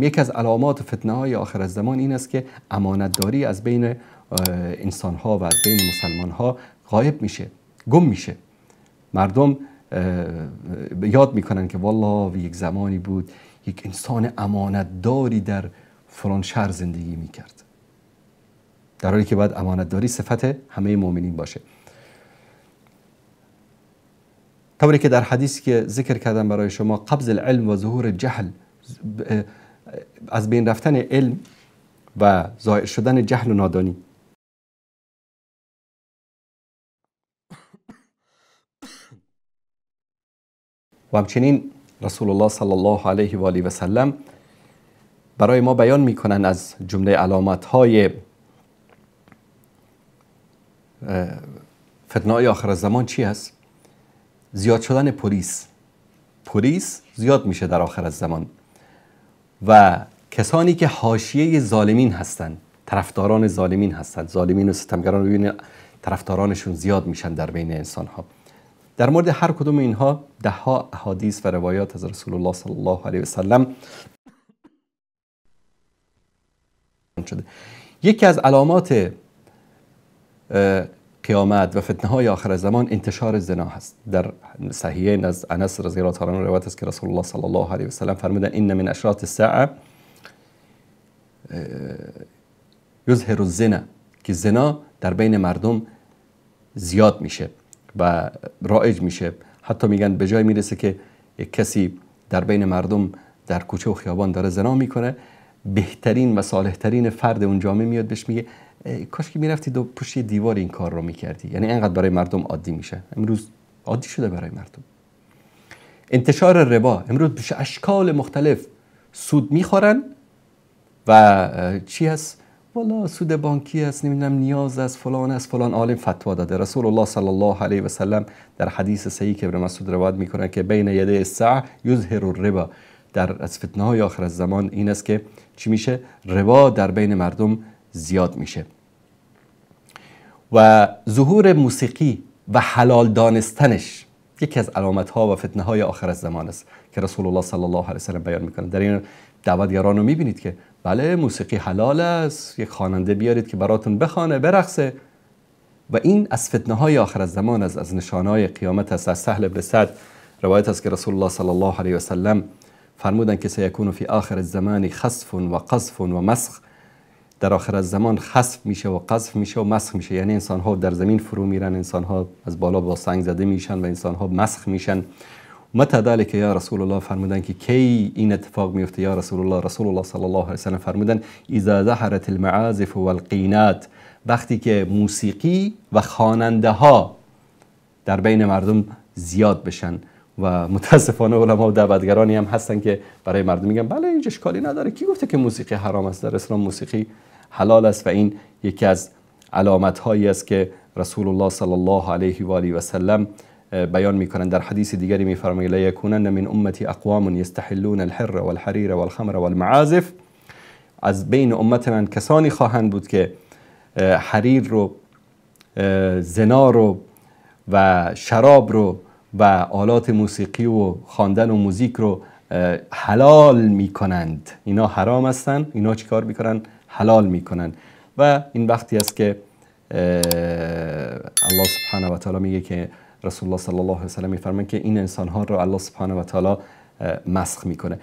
یکی از علامات فتنه های آخر زمان این است که امانتداری از بین انسان ها و از بین مسلمان ها غایب میشه گم میشه. مردم یاد می‌کنن که والله یک زمانی بود یک انسان امانتداری در فلان شهر زندگی می‌کرد. در حالی که باید امانتداری صفت همه مؤمنین باشه. طوری که در حدیثی که ذکر کردم برای شما قبض العلم و ظهور جهل از بین رفتن علم و ظاهر شدن جهل و نادانی. و همچنین رسول الله صلی الله علیه و آله و سلم برای ما بیان می‌کنن از جمله علامت های فتنه آخر زمان چی است زیاد شدن پلیس. پلیس زیاد میشه در آخر زمان. و کسانی که حاشیه ظالمین هستند طرفداران ظالمین هستند ظالمین و ستمگران ببینید طرفدارانشون زیاد میشن در بین انسان ها در مورد هر کدوم اینها ده ها احادیث و روایات از رسول الله صلی الله علیه و سلم شده. یکی از علامات قیامت و فتنه های آخر زمان انتشار زنا هست. در صحیحین از انس رضی الله تعالی عنه روایت است که رسول الله صلی الله علیه و سلم فرمودن ان من اشراط الساعه یظهر الزنا که زنا در بین مردم زیاد میشه و رایج میشه. حتی میگن به جای می‌رسه که یک کسی در بین مردم در کوچه و خیابان داره زنا می‌کنه بهترین و صالحترین فرد اون جامعه میاد بهش میگه کاش که می‌رفتی دو پشت دیوار این کار رو می‌کردی. یعنی اینقدر برای مردم عادی میشه. امروز عادی شده برای مردم. انتشار ربا. امروز به اشکال مختلف. سود می‌خورن و چی هست؟ والا سود بانکی است نمی‌دونم نیاز است فلان است فلان عالم فتوا داده. رسول الله صلی الله علیه و سلم در حدیث صحیح که ابن مسعود روایت می‌کنه که بین یده الساعه یظهر الربا. در از فتنه های آخر زمان این است که چی میشه؟ ربا در بین مردم زیاد میشه. و ظهور موسیقی و حلال دانستنش یکی از علامت ها و فتنه های آخر زمان است که رسول الله صلی الله علیه و سلم بیان می‌کنه. در این دعوتگران رو می‌بینید که بله موسیقی حلال است یک خواننده بیارید که براتون بخوانه برقصه. و این از فتنه های آخر زمان است از نشانه های قیامت است از سهل سعد روایت است که رسول الله صلی الله علیه و سلم فرمودن که سیکون فی آخر الزمان خصف و قصف و مسخ. در آخر از زمان خصف میشه و قذف میشه و مسخ میشه. یعنی انسان ها در زمین فرو میرن انسان ها از بالا با سنگ زده میشن و انسان ها مسخ میشن. متى که یا رسول الله؟ فرمودن که کی این اتفاق میفته؟ یا رسول الله رسول الله صلی الله علیه و فرمودن اذا ظهرت المعازف والقینات. وقتی که موسیقی و خواننده ها در بین مردم زیاد بشن. و متاسفانه علما و دعوتگرانی هم هستن که برای مردم میگن بله اینجا اشکالی نداره. کی گفته که موسیقی حرام است؟ در اسلام موسیقی حلال است و این یکی از علامت هایی است که رسول الله صلی الله علیه و آله و سلم بیان می‌کنن. در حدیث دیگری میفرمایند لا یکونن من امتی اقوام یستحلون الحر والحریر والخمر والمعازف. از بین امت من کسانی خواهند بود که حریر رو زنا رو و شراب رو و آلات موسیقی و خواندن و موزیک رو حلال می‌کنند. اینا حرام هستن. اینا چیکار می‌کنن؟ حلال می‌کنن. و این وقتی است که الله سبحانه و تعالی میگه که رسول الله صلی الله علیه و سلم میفرمان که این انسان ها رو الله سبحانه و تعالی مسخ می‌کنه.